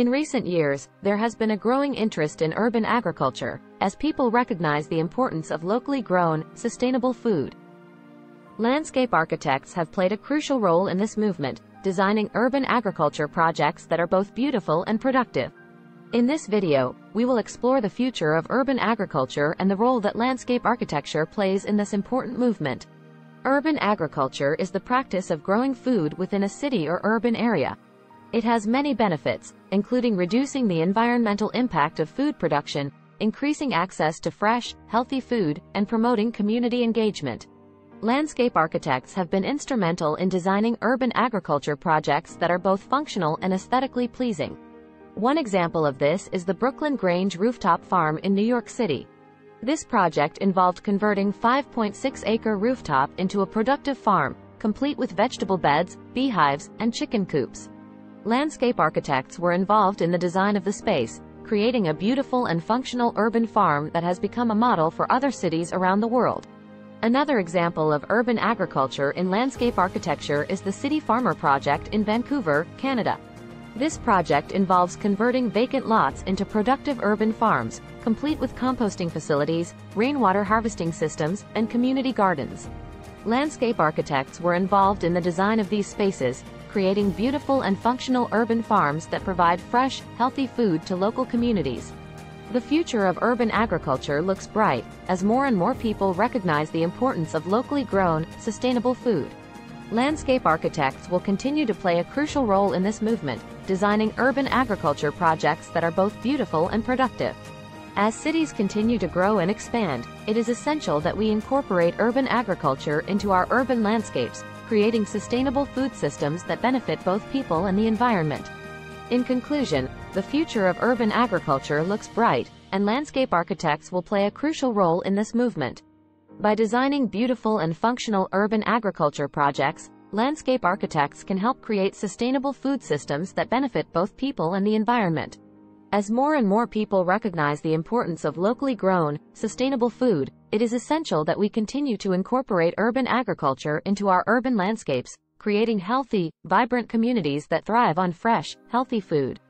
In recent years, there has been a growing interest in urban agriculture, as people recognize the importance of locally grown, sustainable food. Landscape architects have played a crucial role in this movement, designing urban agriculture projects that are both beautiful and productive. In this video, we will explore the future of urban agriculture and the role that landscape architecture plays in this important movement. Urban agriculture is the practice of growing food within a city or urban area. It has many benefits, including reducing the environmental impact of food production, increasing access to fresh, healthy food, and promoting community engagement. Landscape architects have been instrumental in designing urban agriculture projects that are both functional and aesthetically pleasing. One example of this is the Brooklyn Grange rooftop farm in New York City. This project involved converting 5.6-acre rooftop into a productive farm, complete with vegetable beds, beehives, and chicken coops. Landscape architects were involved in the design of the space, creating a beautiful and functional urban farm that has become a model for other cities around the world. Another example of urban agriculture in landscape architecture is the City Farmer Project in Vancouver, Canada. This project involves converting vacant lots into productive urban farms, complete with composting facilities, rainwater harvesting systems, and community gardens. Landscape architects were involved in the design of these spaces, creating beautiful and functional urban farms that provide fresh, healthy food to local communities. The future of urban agriculture looks bright, as more and more people recognize the importance of locally grown, sustainable food. Landscape architects will continue to play a crucial role in this movement, designing urban agriculture projects that are both beautiful and productive. As cities continue to grow and expand, it is essential that we incorporate urban agriculture into our urban landscapes, creating sustainable food systems that benefit both people and the environment. In conclusion, the future of urban agriculture looks bright, and landscape architects will play a crucial role in this movement. By designing beautiful and functional urban agriculture projects, landscape architects can help create sustainable food systems that benefit both people and the environment. As more and more people recognize the importance of locally grown, sustainable food, it is essential that we continue to incorporate urban agriculture into our urban landscapes, creating healthy, vibrant communities that thrive on fresh, healthy food.